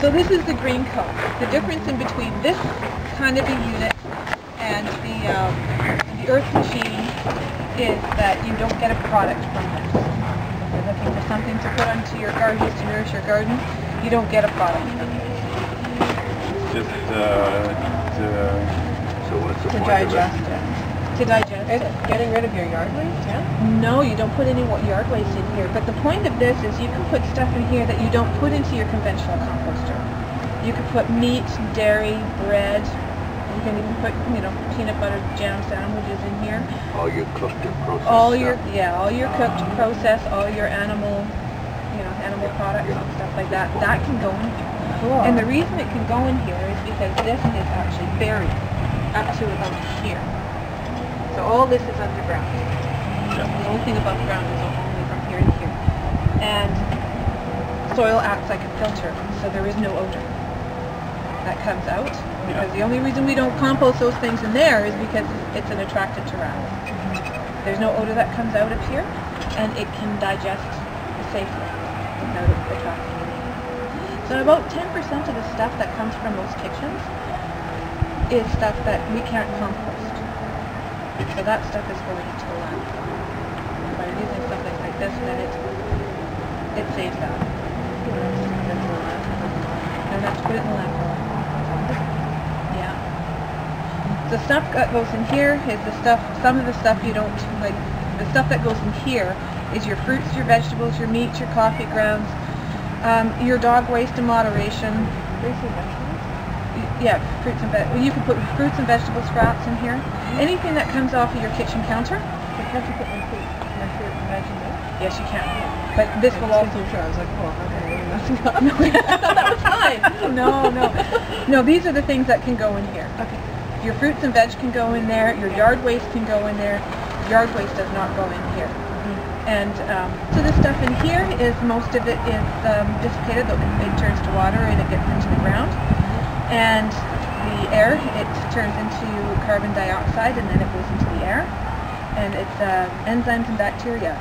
So this is the green cone. The difference in between this kind of a unit and the, um, the earth machine is that you don't get a product from this. If you're looking for something to put onto your gardens to nourish your garden, you don't get a product from it. Just uh, to, So what's the To point of it? digest it. To digest it. Getting rid of your yard waste, yeah? No, you don't put any yard waste in here. But the point of this is you can put stuff in here that you don't put into your conventional composter. You could put meat, dairy, bread. You can even put, you know, peanut butter jam sandwiches in here. All your cooked and processed All stuff. your, yeah, all your cooked um, process, all your animal, you know, animal products and stuff like that. That can go in here. Cool. And the reason it can go in here is because this is actually buried up to about here. So all this is underground. The only thing above ground is only from here to here. And soil acts like a filter, so there is no odor that comes out. Because the only reason we don't compost those things in there is because it's an attractant to rats. There's no odor that comes out of here, and it can digest safely without attracting any. So about 10% of the stuff that comes from those kitchens is stuff that we can't compost. So that stuff is going into the landfill. By using something like this, then it, it saves that. And to put it in the landfill. Yeah. The stuff that goes in here is the stuff, some of the stuff you don't, like, the stuff that goes in here is your fruits, your vegetables, your meat, your coffee grounds, um, your dog waste in moderation. Fruits and vegetables? Y- Yeah, fruits and veg, well, you can put fruits and vegetable scraps in here. Anything that comes off of your kitchen counter, But can't you put my fruit, my fruit and veg in there? yes you can. But this will I also sure, I was like, oh, okay. I'm not gonna really messing up. that was fine. No, no. No, these are the things that can go in here. Okay. Your fruits and veg can go in there, your yard waste can go in there, yard waste does not go in here. And um, so the stuff in here is, most of it is um, dissipated, it turns to water and it gets into the. And the air, it turns into carbon dioxide and then it goes into the air. And it's uh, enzymes and bacteria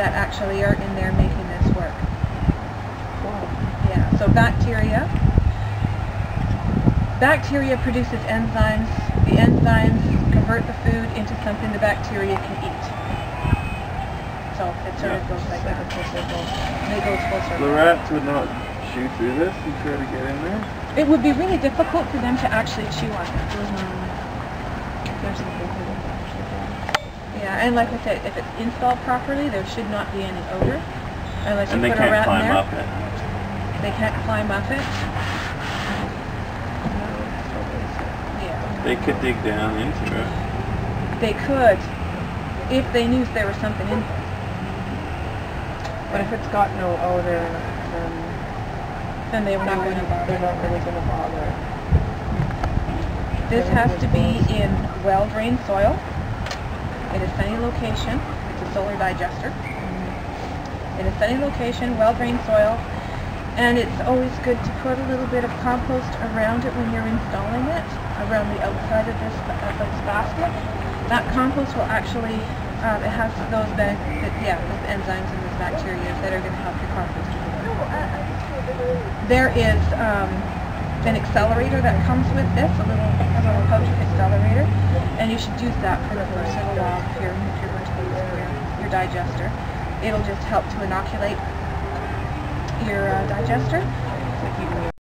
that actually are in there making this work. Cool. Yeah, so bacteria. Bacteria produces enzymes. The enzymes convert the food into something the bacteria can eat. So it sort of Yeah. goes like Like that. a full circle. And it goes full the circle. rats would not chew through this and try to get in there. It would be really difficult for them to actually chew on it. Mm-hmm. There's some good things actually there. Yeah, and like I said, if it's installed properly, there should not be any odor. Unless you And they put a can't rat in climb there. up it. They can't climb up it. They could dig down into it. They could, if they knew there was something in there. But if it's got no odor, then Then they were not going to bother. they're not really gonna bother. This has to be in well-drained soil, in a sunny location. It's a solar digester. In a sunny location, well-drained soil, and it's always good to put a little bit of compost around it when you're installing it, around the outside of this, of this basket. That compost will actually, um, it has those, ba- yeah, those enzymes and those bacteria that are going to help your compost grow. There is um, an accelerator that comes with this, a little, a little pouch accelerator, and you should use that for the first little while if be your, your digester. It'll just help to inoculate your uh, digester,